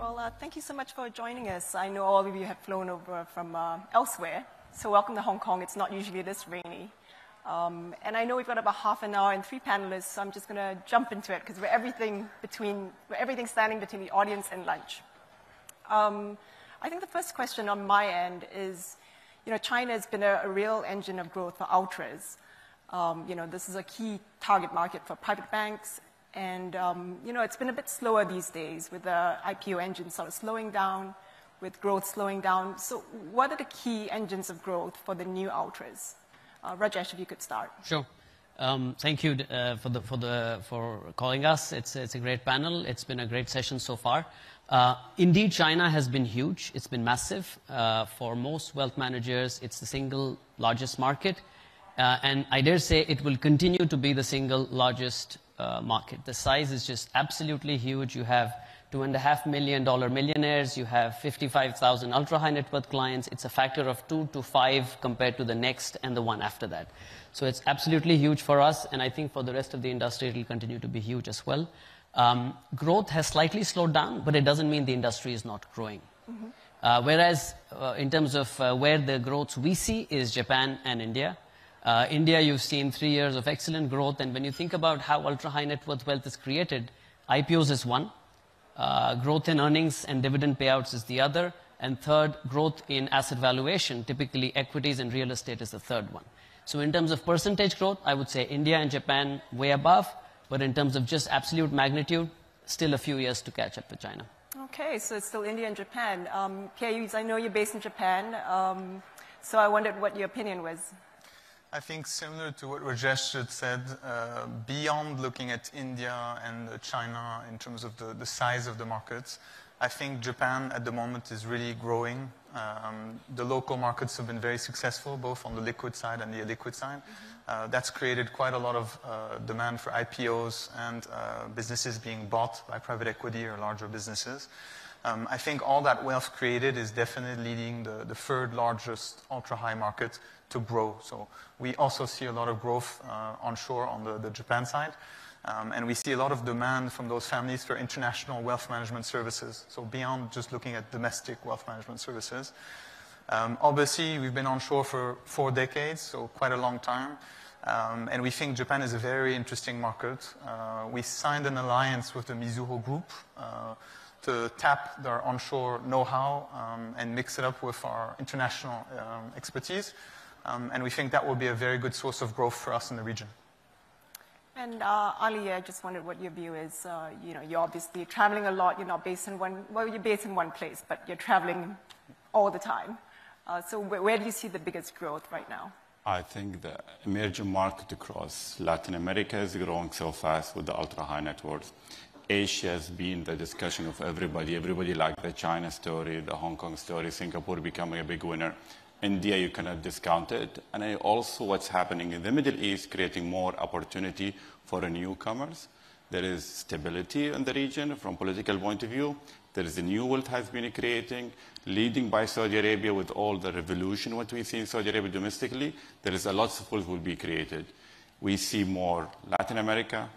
Well, uh, thank you so much for joining us. I know all of you have flown over from uh, elsewhere, so welcome to Hong Kong. It's not usually this rainy. Um, and I know we've got about half an hour and three panelists, so I'm just going to jump into it because we're everything between, we're everything standing between the audience and lunch. Um, I think the first question on my end is, you know, China has been a, a real engine of growth for ultras. Um, you know, this is a key target market for private banks, and um, you know, it's been a bit slower these days with the IPO engine sort of slowing down, with growth slowing down. So, what are the key engines of growth for the new ultras? Uh, Rajesh, if you could start. Sure. Um, thank you uh, for, the, for, the, for calling us. It's, it's a great panel. It's been a great session so far. Uh, indeed, China has been huge. It's been massive. Uh, for most wealth managers, it's the single largest market. Uh, and I dare say it will continue to be the single largest uh, market. The size is just absolutely huge. You have two and a half million dollar millionaires. You have 55,000 ultra high net worth clients. It's a factor of two to five compared to the next and the one after that. So it's absolutely huge for us. And I think for the rest of the industry, it will continue to be huge as well. Um, growth has slightly slowed down, but it doesn't mean the industry is not growing. Mm-hmm. Uh, whereas, uh, in terms of uh, where the growth we see is Japan and India. Uh, India, you've seen three years of excellent growth, and when you think about how ultra high net worth wealth is created, IPOs is one, uh, growth in earnings and dividend payouts is the other, and third, growth in asset valuation, typically equities and real estate is the third one. So in terms of percentage growth, I would say India and Japan way above, but in terms of just absolute magnitude, still a few years to catch up with China. Okay, so it's still India and Japan. Um, Pierre, I know you're based in Japan, um, so I wondered what your opinion was. I think similar to what Rajesh had said, uh, beyond looking at India and China in terms of the, the, size of the markets, I think Japan at the moment is really growing. Um, the local markets have been very successful, both on the liquid side and the illiquid side. Mm-hmm. Uh, that's created quite a lot of uh, demand for IPOs and uh, businesses being bought by private equity or larger businesses. Um, I think all that wealth created is definitely leading the, the third largest ultra high market to grow. So we also see a lot of growth uh, onshore on the, the Japan side. Um, and we see a lot of demand from those families for international wealth management services. So beyond just looking at domestic wealth management services. Um, obviously, we've been onshore for four decades, so quite a long time. Um, and we think Japan is a very interesting market. Uh, we signed an alliance with the Mizuho Group uh, to tap their onshore know-how um, and mix it up with our international um, expertise. Um, and we think that will be a very good source of growth for us in the region. And uh, Ali, I just wondered what your view is. Uh, you know, you're obviously traveling a lot. You're not based in one, well, you're based in one place, but you're traveling all the time. Uh, so where, where do you see the biggest growth right now? I think the emerging market across Latin America is growing so fast with the ultra high net worth. Asia has been the discussion of everybody. Everybody liked the China story, the Hong Kong story, Singapore becoming a big winner. India, you cannot discount it. And also what's happening in the Middle East, creating more opportunity for newcomers. There is stability in the region from a political point of view. There is a new world has been creating, leading by Saudi Arabia with all the revolution what we see in Saudi Arabia domestically. There is a lot of wealth will be created. We see more Latin America,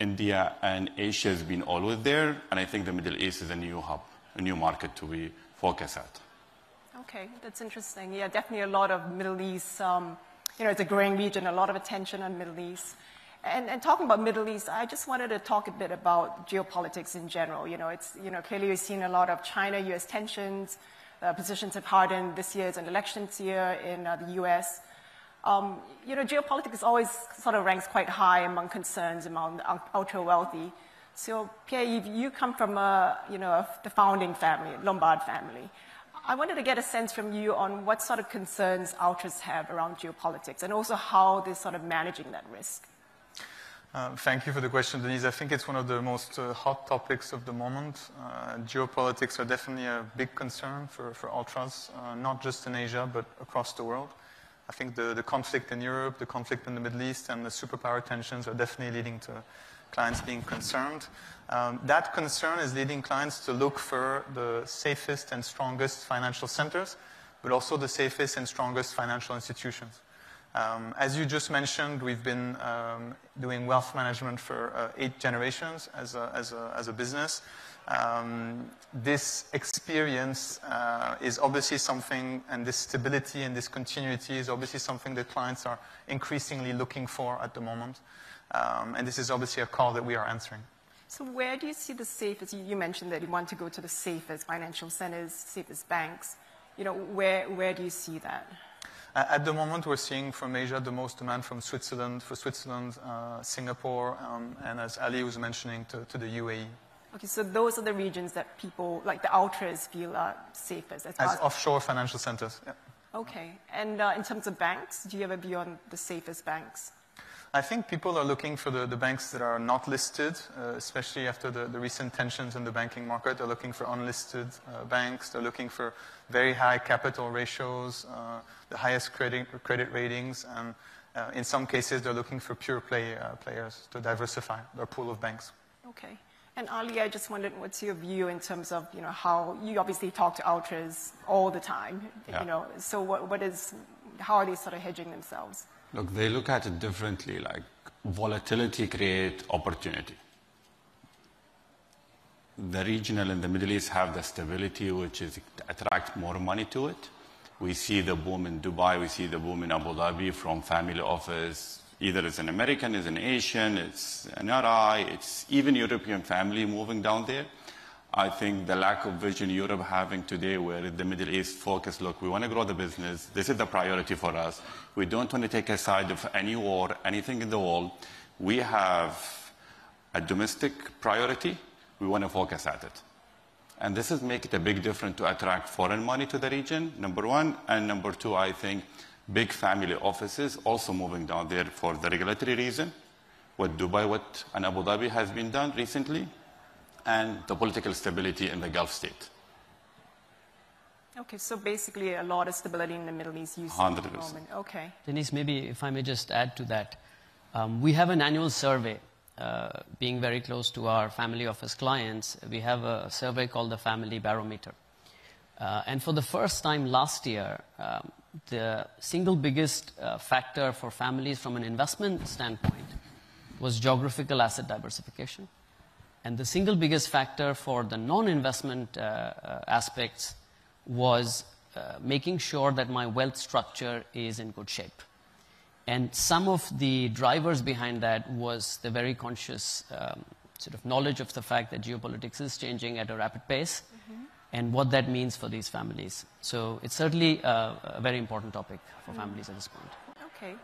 India, and Asia has been always there, and I think the Middle East is a new hub, a new market to be focused at. Okay, that's interesting. Yeah, definitely a lot of Middle East. Um, you know, it's a growing region, a lot of attention on Middle East. And, and, talking about Middle East, I just wanted to talk a bit about geopolitics in general. You know, it's, you know, clearly we've seen a lot of China-U.S. tensions. Uh, positions have hardened. This year an elections year in uh, the U.S. Um, you know, geopolitics always sort of ranks quite high among concerns among ultra-wealthy. So, Pierre, you come from, a, you know, the founding family, Lombard family. I wanted to get a sense from you on what sort of concerns ultras have around geopolitics and also how they're sort of managing that risk. Uh, thank you for the question, Denise. I think it's one of the most uh, hot topics of the moment. Uh, geopolitics are definitely a big concern for, for ultras, uh, not just in Asia, but across the world. I think the, the conflict in Europe, the conflict in the Middle East, and the superpower tensions are definitely leading to clients being concerned. Um, that concern is leading clients to look for the safest and strongest financial centers, but also the safest and strongest financial institutions. Um, as you just mentioned, we've been um, doing wealth management for uh, eight generations as a, as a, as a business. Um, this experience uh, is obviously something, and this stability and this continuity is obviously something that clients are increasingly looking for at the moment. Um, and this is obviously a call that we are answering. So where do you see the safest? You, mentioned that you want to go to the safest financial centers, safest banks. You know, where, where do you see that? At the moment, we're seeing from Asia the most demand from Switzerland, for Switzerland, uh, Singapore, um, and as Ali was mentioning, to, to, the UAE. Okay, so those are the regions that people, like the ultras, feel are safest. As, as offshore financial centers, yeah. Okay, and uh, in terms of banks, do you have a view on the safest banks? I think people are looking for the, the banks that are not listed, uh, especially after the, the, recent tensions in the banking market. They're looking for unlisted uh, banks. They're looking for very high capital ratios, uh, the highest credit, credit ratings, and uh, in some cases, they're looking for pure play uh, players to diversify their pool of banks. Okay. And Ali, I just wondered what's your view in terms of, you know, how you obviously talk to ultras all the time, yeah. you know, so what, what is, how are they sort of hedging themselves? Look, they look at it differently. Like volatility create opportunity. The regional and the Middle East have the stability which is attract more money to it. We see the boom in Dubai, we see the boom in Abu Dhabi from family office. Either it's an American, it's an Asian, it's an RI, it's even European family moving down there. I think the lack of vision Europe having today where the Middle East focus, look, we want to grow the business. This is the priority for us. We don't want to take a side of any war, anything in the world. We have a domestic priority. We want to focus at it. And this is make it a big difference to attract foreign money to the region, number one. And number two, I think big family offices also moving down there for the regulatory reason. What Dubai, what and Abu Dhabi has been done recently and the political stability in the Gulf state. Okay, so basically a lot of stability in the Middle East. You 100%. Okay. Denise, maybe if I may just add to that. Um, we have an annual survey, uh, being very close to our family office clients. We have a survey called the Family Barometer. Uh, and for the first time last year, um, the single biggest uh, factor for families from an investment standpoint was geographical asset diversification. And the single biggest factor for the non-investment uh, uh, aspects was uh, making sure that my wealth structure is in good shape. And some of the drivers behind that was the very conscious um, sort of knowledge of the fact that geopolitics is changing at a rapid pace mm-hmm. and what that means for these families. So it's certainly a, a very important topic for families at this point. Okay.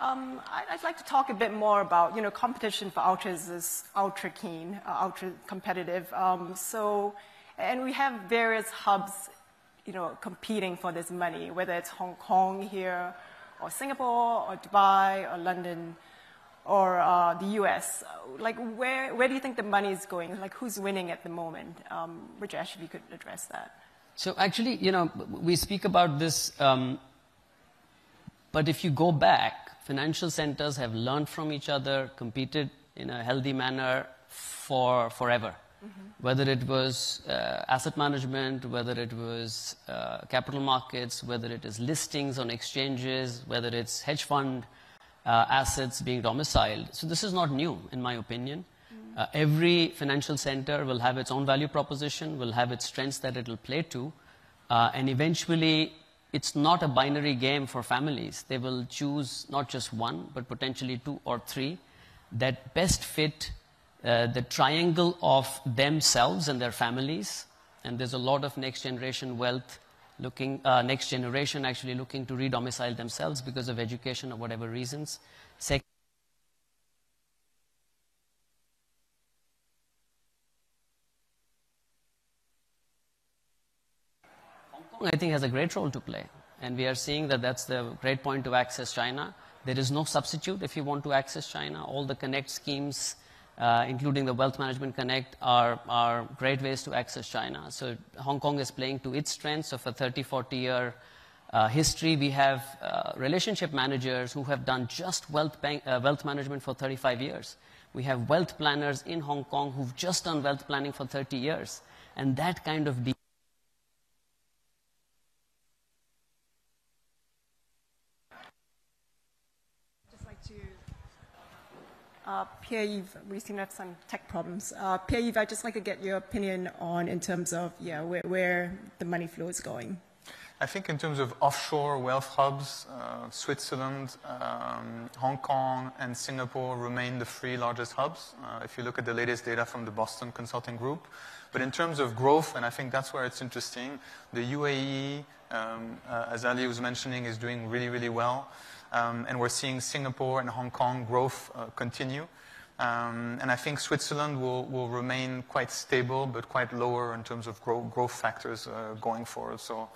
Um, I'd like to talk a bit more about, you know, competition for ultras is ultra keen, uh, ultra competitive. Um, so, and we have various hubs, you know, competing for this money, whether it's Hong Kong here, or Singapore, or Dubai, or London, or uh, the US. Like, where, where do you think the money is going? Like, who's winning at the moment? Um, Rajesh, if you could address that. So actually, you know, we speak about this, um, but if you go back, financial centers have learned from each other, competed in a healthy manner for forever. Mm-hmm. Whether it was uh, asset management, whether it was uh, capital markets, whether it is listings on exchanges, whether it's hedge fund uh, assets being domiciled. So this is not new, in my opinion. Mm-hmm. Uh, every financial center will have its own value proposition, will have its strengths that it will play to, uh, and eventually it's not a binary game for families. They will choose not just one, but potentially two or three that best fit uh, the triangle of themselves and their families. And there's a lot of next generation wealth looking, uh, next generation actually looking to redomicile themselves because of education or whatever reasons. Second, I think has a great role to play. And we are seeing that that's the great point to access China. There is no substitute if you want to access China. All the Connect schemes, uh, including the Wealth Management Connect, are, are great ways to access China. So Hong Kong is playing to its strengths of a 30, 40 year uh, history. We have uh, relationship managers who have done just wealth, bank, uh, wealth management for 35 years. We have wealth planners in Hong Kong who've just done wealth planning for 30 years. And that kind of Uh, Pierre-Yves, we seem to have some tech problems. Uh, Pierre-Yves, I'd just like to get your opinion on in terms of yeah, where, where the money flow is going. I think in terms of offshore wealth hubs, uh, Switzerland, um, Hong Kong, and Singapore remain the three largest hubs. Uh, if you look at the latest data from the Boston Consulting Group. But in terms of growth, and I think that's where it's interesting, the UAE, um, uh, as Ali was mentioning, is doing really, really well. Um, and we're seeing Singapore and Hong Kong growth uh, continue. Um, and I think Switzerland will, will remain quite stable, but quite lower in terms of grow, growth factors uh, going forward. So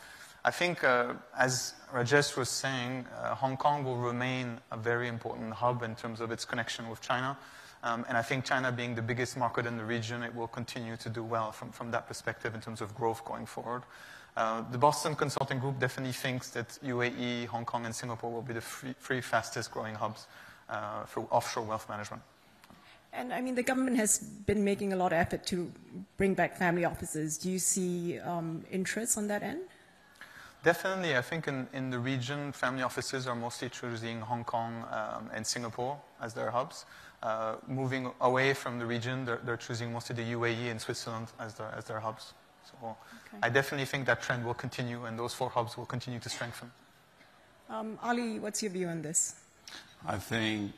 I think, uh, as Rajesh was saying, uh, Hong Kong will remain a very important hub in terms of its connection with China. Um, and I think China being the biggest market in the region, it will continue to do well from, from that perspective in terms of growth going forward. Uh, the Boston Consulting Group definitely thinks that UAE, Hong Kong, and Singapore will be the three, three fastest growing hubs uh, for offshore wealth management. And I mean, the government has been making a lot of effort to bring back family offices. Do you see um, interest on that end? Definitely, I think in, in the region, family offices are mostly choosing Hong Kong um, and Singapore as their hubs. Uh, moving away from the region, they're, they're, choosing mostly the UAE and Switzerland as their, as their hubs. So okay. I definitely think that trend will continue and those four hubs will continue to strengthen. Um, Ali, what's your view on this? I think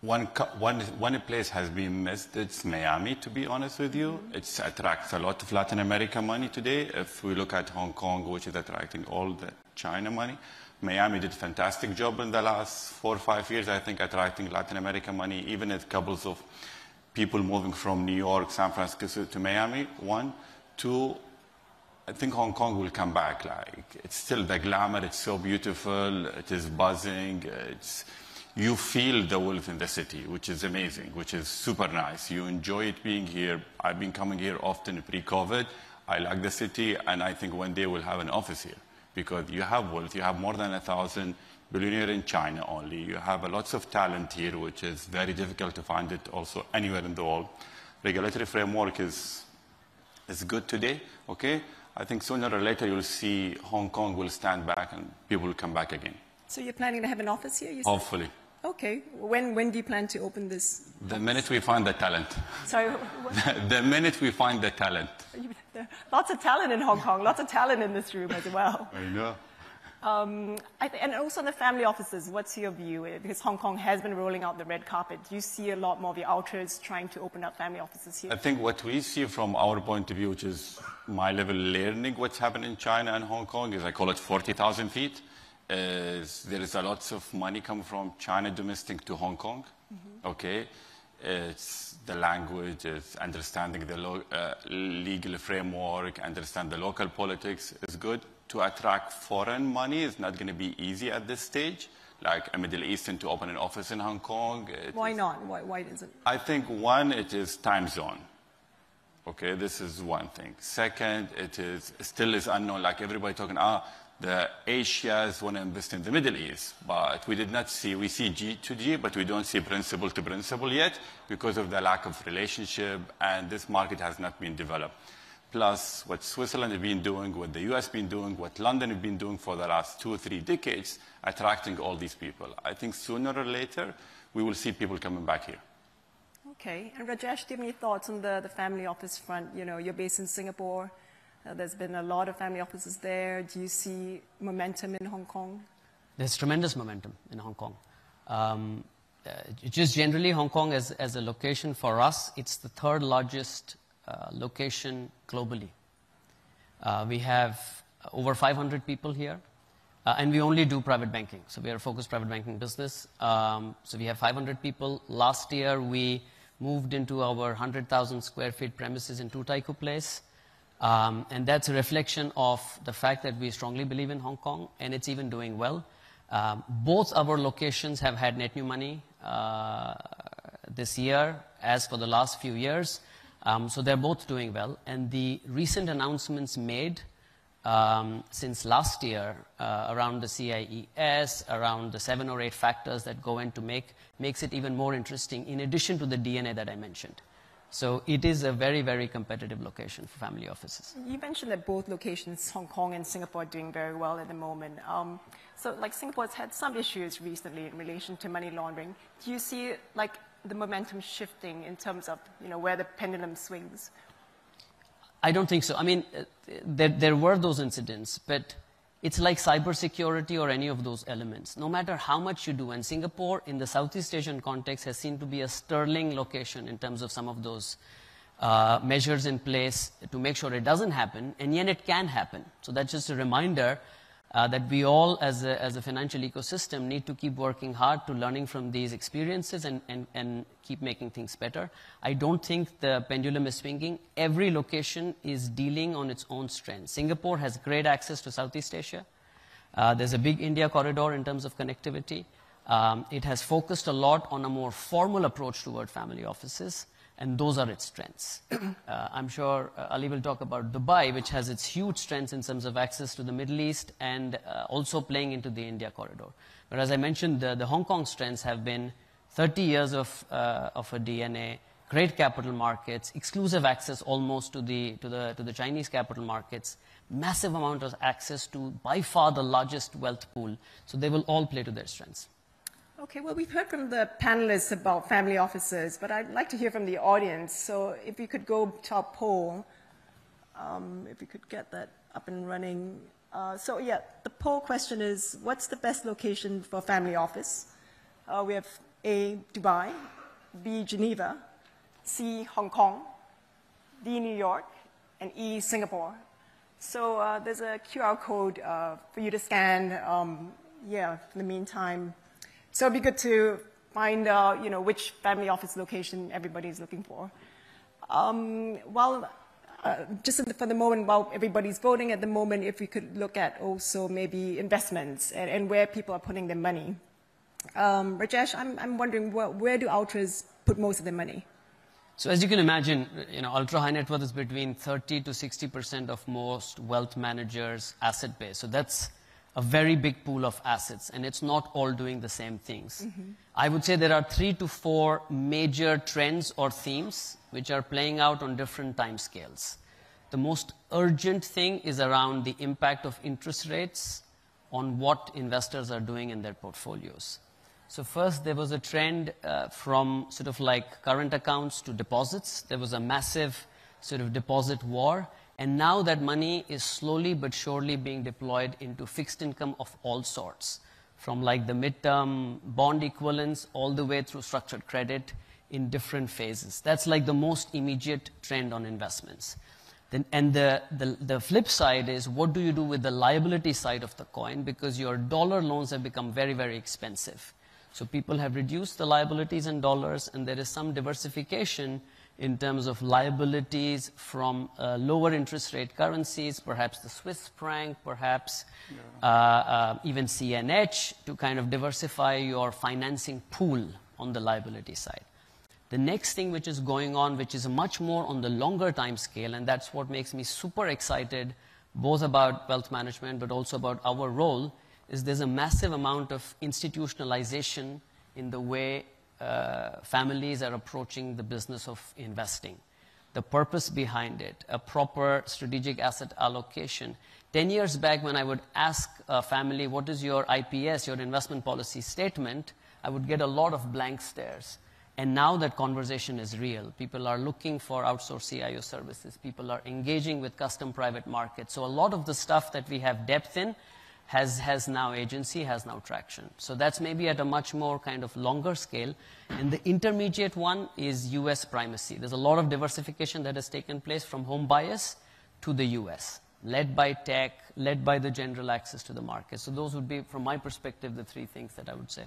one, one, one place has been missed, it's Miami, to be honest with you. Mm-hmm. It attracts a lot of Latin America money today. If we look at Hong Kong, which is attracting all the China money, Miami did a fantastic job in the last four or five years, I think, attracting Latin America money, even at couples of people moving from New York, San Francisco to Miami, one. Two, I think Hong Kong will come back. Like, it's still the glamour, it's so beautiful, it is buzzing, it's you feel the wolf in the city, which is amazing, which is super nice. You enjoy it being here. I've been coming here often pre-COVID. I like the city, and I think one day we'll have an office here because you have wealth. You have more than a thousand billionaires in China only. You have lots of talent here, which is very difficult to find it also anywhere in the world. Regulatory framework is, is good today, okay? I think sooner or later you'll see Hong Kong will stand back and people will come back again. So you're planning to have an office here? Hopefully. Okay. When, when do you plan to open this? The minute we find the talent. Sorry? The, the, minute we find the talent. Lots of talent in Hong Kong, lots of talent in this room as well. I know. Um, I th- and also the family offices, what's your view? Because Hong Kong has been rolling out the red carpet. Do you see a lot more of the ultras trying to open up family offices here? I think what we see from our point of view, which is my level learning what's happening in China and Hong Kong, is I call it 40,000 feet is there is a lot of money coming from China domestic to Hong Kong. Mm-hmm. Okay, it's the language, it's understanding the uh, legal framework, understand the local politics is good. To attract foreign money is not going to be easy at this stage. Like a Middle Eastern to open an office in Hong Kong. Why is, not? Why, why is it? I think one, it is time zone. Okay, this is one thing. Second, it is still is unknown. Like everybody talking, ah, the Asians want to invest in the Middle East, but we did not see, we see G to G, but we don't see principle to principle yet because of the lack of relationship and this market has not been developed. Plus what Switzerland has been doing, what the US has been doing, what London has been doing for the last two or three decades, attracting all these people. I think sooner or later, we will see people coming back here. Okay, and Rajesh, do you have any thoughts on the, the family office front? You know, you're based in Singapore. Uh, there's been a lot of family offices there. Do you see momentum in Hong Kong? There's tremendous momentum in Hong Kong. Um, uh, just generally, Hong Kong as, as a location for us, it's the third largest location globally. Uh, we have over 500 people here, uh, and we only do private banking. So we are a focused private banking business. Um, so we have 500 people. Last year, we moved into our 100,000 square feet premises in Two Taikoo Place. Um, and that's a reflection of the fact that we strongly believe in Hong Kong, and it's even doing well. Um, both our locations have had net new money uh, this year, as for the last few years. Um, so they're both doing well. And the recent announcements made um, since last year uh, around the CIES, around the seven or eight factors that go into make makes it even more interesting, in addition to the DNA that I mentioned. So it is a very, very competitive location for family offices. You mentioned that both locations, Hong Kong and Singapore, are doing very well at the moment. Um, so, like Singapore has had some issues recently in relation to money laundering. Do you see like the momentum shifting in terms of you know where the pendulum swings? I don't think so. I mean, uh, there, there were those incidents, but it's like cybersecurity or any of those elements. No matter how much you do, and Singapore in the Southeast Asian context has seemed to be a sterling location in terms of some of those uh, measures in place to make sure it doesn't happen, and yet it can happen. So that's just a reminder uh, that we all, as a, as a financial ecosystem, need to keep working hard to learning from these experiences and, and, and keep making things better. I don't think the pendulum is swinging. Every location is dealing on its own strength. Singapore has great access to Southeast Asia. Uh, there's a big India corridor in terms of connectivity. Um, it has focused a lot on a more formal approach toward family offices and those are its strengths. uh, I'm sure uh, Ali will talk about Dubai, which has its huge strengths in terms of access to the Middle East and uh, also playing into the India corridor. But as I mentioned, the, the Hong Kong strengths have been 30 years of, uh, of a DNA, great capital markets, exclusive access almost to the, to, the, to the Chinese capital markets, massive amount of access to by far the largest wealth pool. So they will all play to their strengths. Okay, well, we've heard from the panelists about family offices, but I'd like to hear from the audience. So if you could go to our poll, um, if you could get that up and running. Uh, so yeah, the poll question is, what's the best location for family office? Uh, we have A, Dubai, B, Geneva, C, Hong Kong, D, New York, and E, Singapore. So uh, there's a QR code uh, for you to scan. Um, yeah, in the meantime, so it'd be good to find out, you know, which family office location everybody is looking for. Um, well, uh, just for the moment, while everybody's voting at the moment, if we could look at also maybe investments and, and where people are putting their money. Um, Rajesh, I'm, I'm wondering where, where do ultras put most of their money? So as you can imagine, you know, ultra high net worth is between 30 to 60 percent of most wealth managers' asset base. So that's a very big pool of assets, and it's not all doing the same things. Mm-hmm. I would say there are three to four major trends or themes which are playing out on different time scales. The most urgent thing is around the impact of interest rates on what investors are doing in their portfolios. So first, there was a trend uh, from sort of like current accounts to deposits. There was a massive sort of deposit war, and now that money is slowly but surely being deployed into fixed income of all sorts, from like the midterm bond equivalents all the way through structured credit in different phases. That's like the most immediate trend on investments. Then, and the, the, the flip side is what do you do with the liability side of the coin because your dollar loans have become very, very expensive. So people have reduced the liabilities in dollars and there is some diversification in terms of liabilities from uh, lower interest rate currencies, perhaps the Swiss franc, perhaps uh, uh, even CNH, to kind of diversify your financing pool on the liability side. The next thing which is going on, which is much more on the longer time scale, and that's what makes me super excited, both about wealth management but also about our role, is there's a massive amount of institutionalization in the way uh, families are approaching the business of investing. The purpose behind it, a proper strategic asset allocation. 10 years back, when I would ask a family, what is your IPS, your investment policy statement, I would get a lot of blank stares. And now that conversation is real. People are looking for outsourced CIO services. People are engaging with custom private markets. So a lot of the stuff that we have depth in has, has now agency, has now traction. So that's maybe at a much more kind of longer scale. And the intermediate one is US primacy. There's a lot of diversification that has taken place from home bias to the US, led by tech, led by the general access to the market. So those would be, from my perspective, the three things that I would say.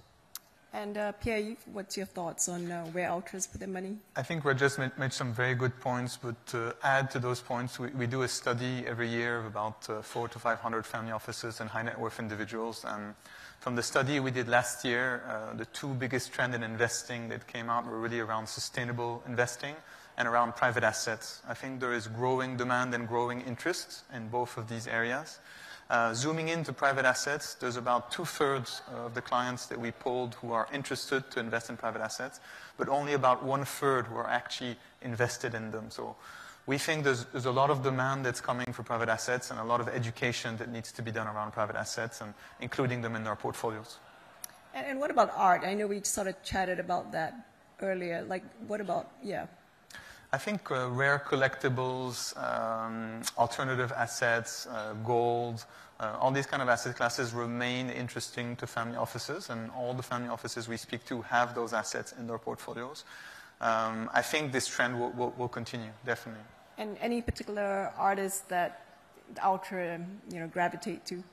And uh, Pierre, what's your thoughts on uh, where ultras put their money? I think Rajesh made, made, some very good points, but to add to those points, we, we do a study every year of about uh, four to 500 family offices and high net worth individuals. And from the study we did last year, uh, the two biggest trends in investing that came out were really around sustainable investing and around private assets. I think there is growing demand and growing interest in both of these areas. Uh, zooming into private assets, there's about two-thirds of the clients that we polled who are interested to invest in private assets, but only about one-third who are actually invested in them. So we think there's, there's a lot of demand that's coming for private assets and a lot of education that needs to be done around private assets and including them in our portfolios. And, and what about art? I know we sort of chatted about that earlier. Like, what about, yeah? I think uh, rare collectibles, um, alternative assets, uh, gold, uh, all these kind of asset classes remain interesting to family offices, and all the family offices we speak to have those assets in their portfolios. Um, I think this trend will, will, will, continue, definitely. And any particular artists that Ultra, you know, gravitate to?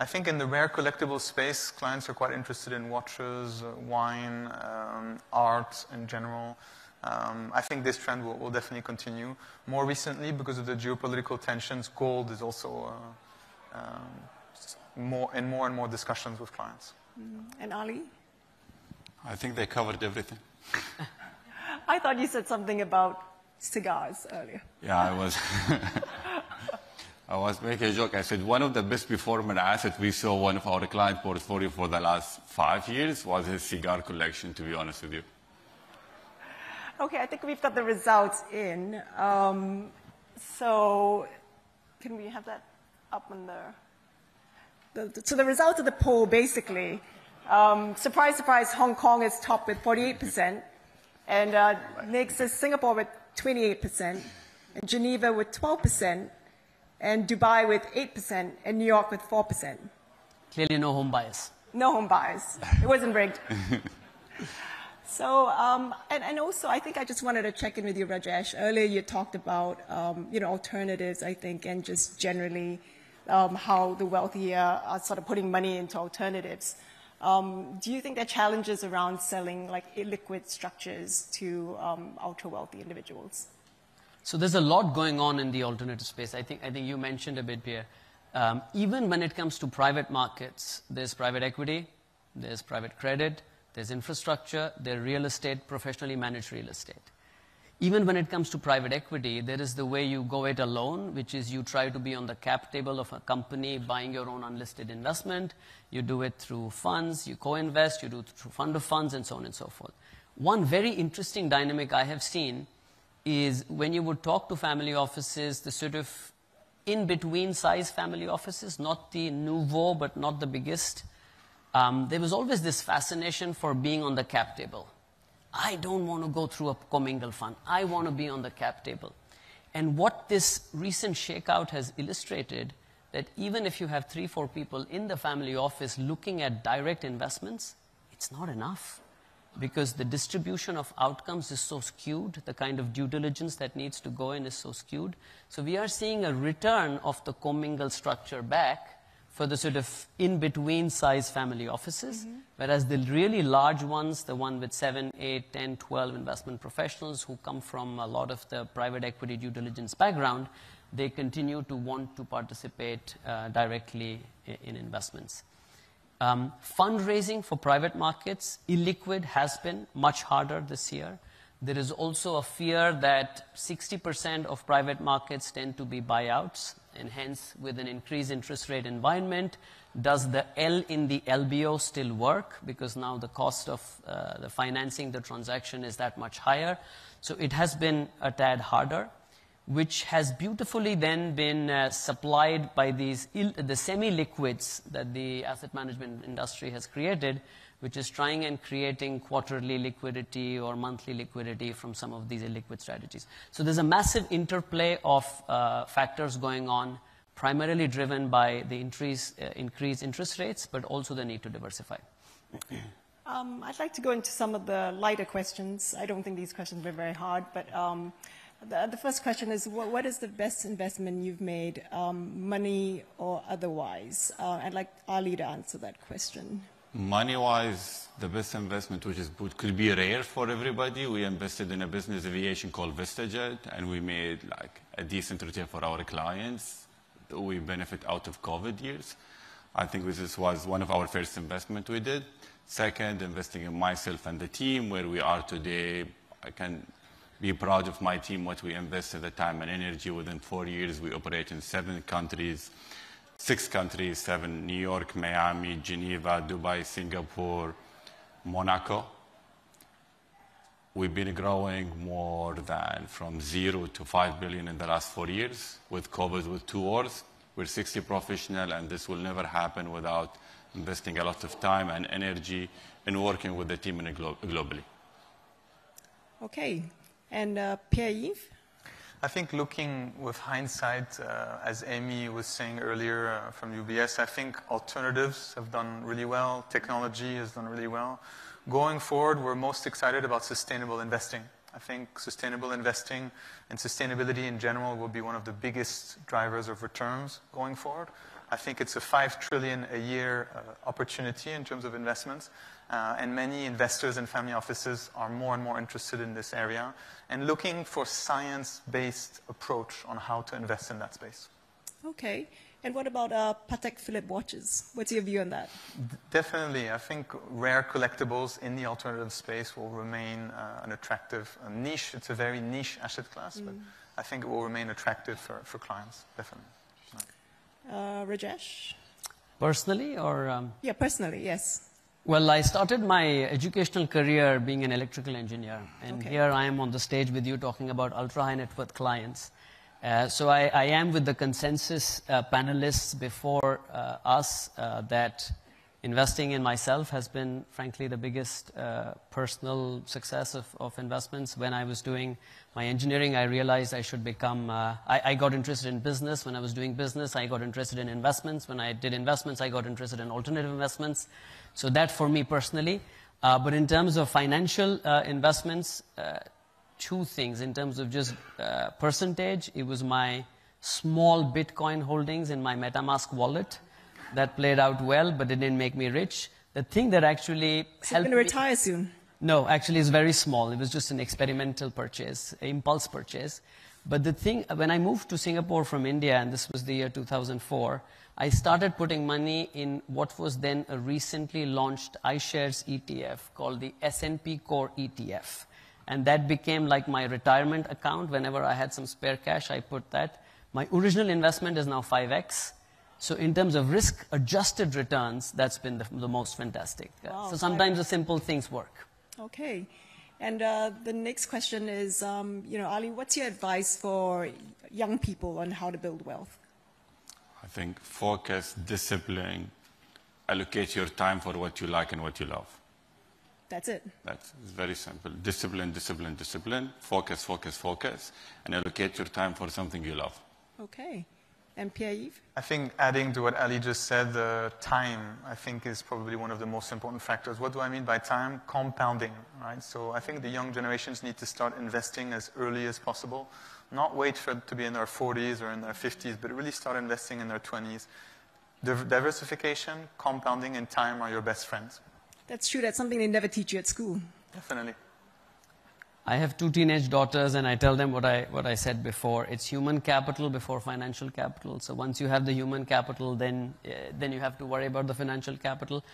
I think in the rare collectible space, clients are quite interested in watches, uh, wine, um, art in general. Um, I think this trend will, will, definitely continue. More recently, because of the geopolitical tensions, gold is also uh, um, more in more and more discussions with clients. Mm. And Ali? I think they covered everything. I thought you said something about cigars earlier. Yeah, I was. I was making a joke. I said one of the best performing assets we saw one of our client portfolio for the last five years was his cigar collection, to be honest with you. Okay, I think we've got the results in. Um, so, can we have that up on the, the, So the results of the poll basically, um, surprise, surprise, Hong Kong is top with 48%, and uh, next is Singapore with 28%, and Geneva with 12%, and Dubai with 8%, and New York with 4%. Clearly no home bias. No home bias. It wasn't rigged. So, um, and, and, also, I think I just wanted to check in with you, Rajesh. Earlier, you talked about, um, you know, alternatives, I think, and just generally um, how the wealthy are sort of putting money into alternatives. Um, do you think there are challenges around selling like illiquid structures to um, ultra wealthy individuals? So there's a lot going on in the alternative space. I think, I think you mentioned a bit, Pierre. Um, even when it comes to private markets, there's private equity, there's private credit, there's infrastructure, there's real estate, professionally managed real estate. Even when it comes to private equity, there is the way you go it alone, which is you try to be on the cap table of a company buying your own unlisted investment. You do it through funds, you co-invest, you do it through fund of funds, and so on and so forth. One very interesting dynamic I have seen is when you would talk to family offices, the sort of in-between size family offices, not the nouveau, but not the biggest, um, there was always this fascination for being on the cap table. I don't want to go through a commingled fund. I want to be on the cap table. And what this recent shakeout has illustrated that even if you have three, four people in the family office looking at direct investments, it's not enough because the distribution of outcomes is so skewed, the kind of due diligence that needs to go in is so skewed. So we are seeing a return of the commingled structure back for the sort of in-between size family offices, mm-hmm. whereas the really large ones, the one with 7, 8, 10, 12 investment professionals who come from a lot of the private equity due diligence background, they continue to want to participate uh, directly in, in investments. Um, fundraising for private markets, illiquid, has been much harder this year. There is also a fear that 60% of private markets tend to be buyouts and hence with an increased interest rate environment, does the L in the LBO still work? Because now the cost of uh, the financing the transaction is that much higher. So it has been a tad harder, which has beautifully then been uh, supplied by these the semi-liquids that the asset management industry has created, which is trying and creating quarterly liquidity or monthly liquidity from some of these illiquid strategies. So there's a massive interplay of uh, factors going on, primarily driven by the increase, uh, increased interest rates, but also the need to diversify. Um, I'd like to go into some of the lighter questions. I don't think these questions were very hard, but um, the, the, first question is, what, what is the best investment you've made, um, money or otherwise? Uh, I'd like Ali to answer that question. Money-wise, the best investment, which is, could be rare for everybody, we invested in a business aviation called VistaJet, and we made like a decent return for our clients. We benefit out of COVID years. I think this was one of our first investment we did. Second, investing in myself and the team, where we are today. I can be proud of my team, what we invested the time and energy. Within four years, we operate in seven countries six countries, seven, New York, Miami, Geneva, Dubai, Singapore, Monaco. We've been growing more than from zero to five billion in the last four years with COVID, with two wars. We're 60 professional, and this will never happen without investing a lot of time and energy in working with the team glo- globally. Okay. And uh, Pierre-Yves? I think looking with hindsight, uh, as Amy was saying earlier uh, from UBS, I think alternatives have done really well. Technology has done really well. Going forward, we're most excited about sustainable investing. I think sustainable investing and sustainability in general will be one of the biggest drivers of returns going forward. I think it's a 5 trillion a year uh, opportunity in terms of investments. Uh, and many investors and family offices are more and more interested in this area and looking for science-based approach on how to invest in that space. Okay. And what about uh, Patek Philippe watches? What's your view on that? Definitely. I think rare collectibles in the alternative space will remain uh, an attractive a niche. It's a very niche asset class, but I think it will remain attractive for, for clients, definitely. Uh, Rajesh? Personally, or um, Yeah, personally, yes. Well, I started my educational career being an electrical engineer, and Okay. here I am on the stage with you talking about ultra high net worth clients. Uh, so I, I am with the consensus uh, panelists before uh, us uh, that investing in myself has been, frankly, the biggest uh, personal success of, of investments. When I was doing my engineering, I realized I should become, uh, I, I got interested in business. When I was doing business, I got interested in investments. When I did investments, I got interested in alternative investments. So that for me personally. Uh, but in terms of financial uh, investments, uh, two things. In terms of just uh, percentage, it was my small Bitcoin holdings in my MetaMask wallet that played out well, but it didn't make me rich. The thing that actually So you're going to me- retire soon. no, actually, it's very small. It was just an experimental purchase, impulse purchase. But the thing, when I moved to Singapore from India, and this was the year 2004, I started putting money in what was then a recently launched iShares ETF called the S&P Core ETF. And that became like my retirement account. Whenever I had some spare cash, I put that. My original investment is now 5x. So in terms of risk-adjusted returns, that's been the, the most fantastic. Wow, so sometimes the simple things work. Okay. And uh, the next question is, um, you know, Ali, what's your advice for young people on how to build wealth? I think focus, discipline, allocate your time for what you like and what you love. That's it. That's very simple. Discipline, discipline, discipline. Focus, focus, focus. And allocate your time for something you love. Okay. And Pierre-Yves? I think adding to what Ali just said, the time, I think, is probably one of the most important factors. What do I mean by time? Compounding, right? So I think the young generations need to start investing as early as possible. Not wait for it to be in their 40s or in their 50s, but really start investing in their 20s. Diversification, compounding, and time are your best friends. That's true. That's something they never teach you at school. Definitely. I have two teenage daughters, and I tell them what I, what I said before. It's human capital before financial capital. So once you have the human capital, then, uh, then you have to worry about the financial capital.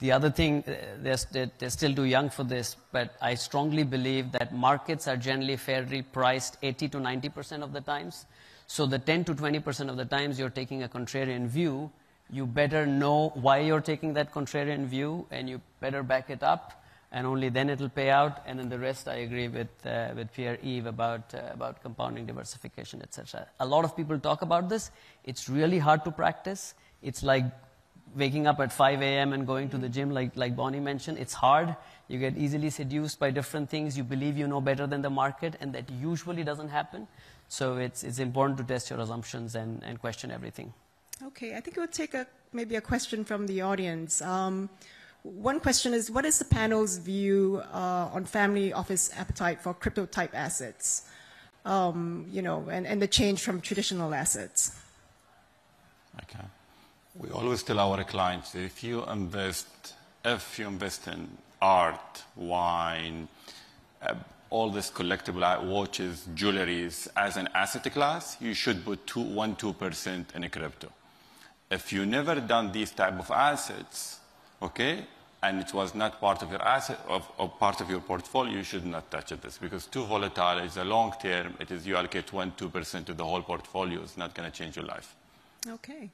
The other thing, uh, they're, they're still too young for this, but I strongly believe that markets are generally fairly priced 80 to 90% of the times. So the 10 to 20% of the times you're taking a contrarian view, you better know why you're taking that contrarian view, and you better back it up and only then it'll pay out. And then the rest, I agree with, uh, with Pierre-Yves about, uh, about compounding diversification, etc. A lot of people talk about this. It's really hard to practice. It's like waking up at 5 a.m. and going to the gym, like, like Bonnie mentioned. It's hard. You get easily seduced by different things. You believe you know better than the market, and that usually doesn't happen. So it's, it's important to test your assumptions and, and question everything. Okay, I think we'll take a, maybe a question from the audience. Um, one question is, what is the panel's view uh, on family office appetite for crypto-type assets? Um, you know, and, and the change from traditional assets. Okay. We always tell our clients if you invest, if you invest in art, wine, uh, all this collectible watches, jewelries as an asset class, you should put two, one, two percent in a crypto. If you never done these type of assets, okay, and it was not part of your asset of, of part of your portfolio, you should not touch this because too volatile. It's a long term. It is you allocate one, two percent to the whole portfolio. It's not going to change your life. Okay.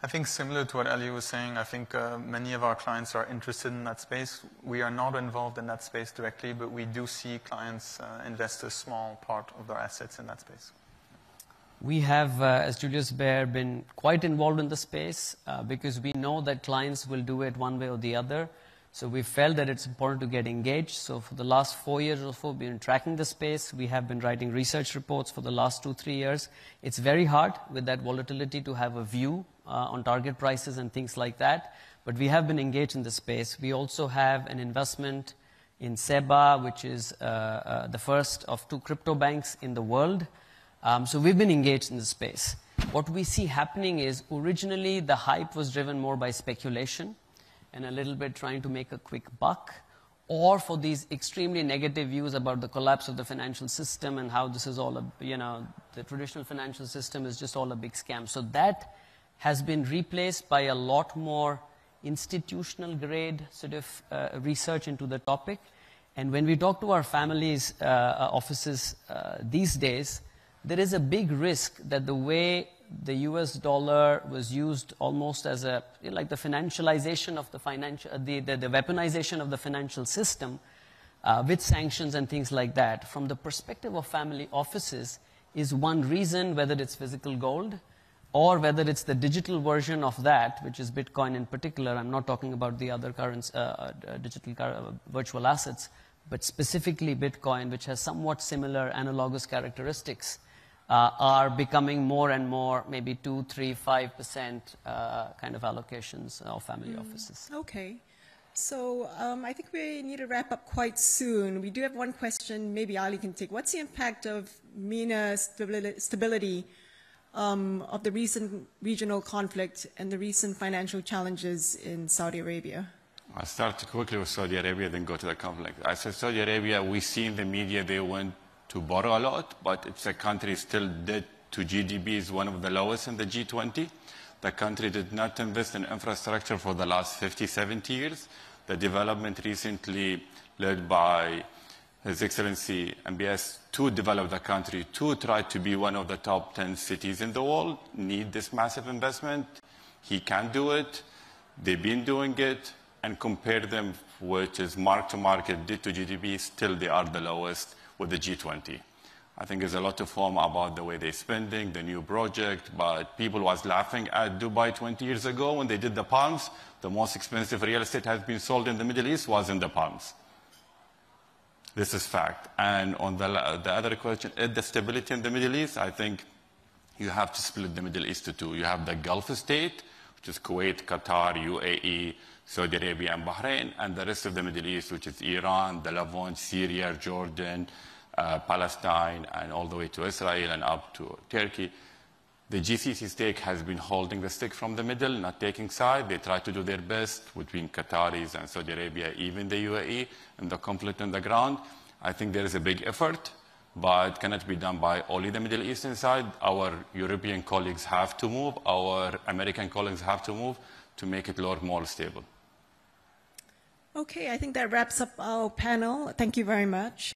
I think similar to what Ali was saying, I think uh, many of our clients are interested in that space. We are not involved in that space directly, but we do see clients uh, invest a small part of their assets in that space. We have, uh, as Julius Baer, been quite involved in the space uh, because we know that clients will do it one way or the other. So we felt that it's important to get engaged. So for the last four years or so, we've been tracking the space. We have been writing research reports for the last two, three years. It's very hard with that volatility to have a view uh, on target prices and things like that. But we have been engaged in the space. We also have an investment in SEBA, which is uh, uh, the first of two crypto banks in the world. Um, so we've been engaged in the space. What we see happening is originally the hype was driven more by speculation and a little bit trying to make a quick buck, or for these extremely negative views about the collapse of the financial system and how this is all a, you know, the traditional financial system is just all a big scam. So that has been replaced by a lot more institutional grade sort of uh, research into the topic. And when we talk to our families' uh, offices uh, these days, there is a big risk that the way the US dollar was used almost as a, like the financialization of the financial, the, the, the weaponization of the financial system uh, with sanctions and things like that. From the perspective of family offices, is one reason whether it's physical gold or whether it's the digital version of that, which is Bitcoin in particular. I'm not talking about the other current uh, uh, digital uh, virtual assets, but specifically Bitcoin, which has somewhat similar analogous characteristics uh, are becoming more and more, maybe 2, 3, 5% uh, kind of allocations of family mm. offices. Okay. So um, I think we need to wrap up quite soon. We do have one question, maybe Ali can take. What's the impact of MENA stability um, of the recent regional conflict and the recent financial challenges in Saudi Arabia? I'll start quickly with Saudi Arabia, then go to the conflict. I said Saudi Arabia, we see in the media they went to borrow a lot, but it's a country still debt to GDP is one of the lowest in the G20. The country did not invest in infrastructure for the last 50, 70 years. The development recently led by His Excellency MBS to develop the country, to try to be one of the top 10 cities in the world, need this massive investment. He can do it. They've been doing it. And compare them, which is mark to market, debt to GDP, still they are the lowest with the G20. I think there's a lot of form about the way they're spending, the new project, but people was laughing at Dubai 20 years ago when they did the palms. The most expensive real estate has been sold in the Middle East was in the palms. This is fact. And on the, the other question, eh, the stability in the Middle East, I think you have to split the Middle East to two. You have the Gulf state, which is Kuwait, Qatar, UAE, Saudi Arabia, and Bahrain, and the rest of the Middle East, which is Iran, the Levant, Syria, Jordan, uh, Palestine, and all the way to Israel and up to Turkey. The GCC stake has been holding the stick from the middle, not taking side. They try to do their best between Qataris and Saudi Arabia, even the UAE, and the conflict on the ground. I think there is a big effort, but it cannot be done by only the Middle Eastern side. Our European colleagues have to move. Our American colleagues have to move to make it a lot more stable. Okay, I think that wraps up our panel. Thank you very much.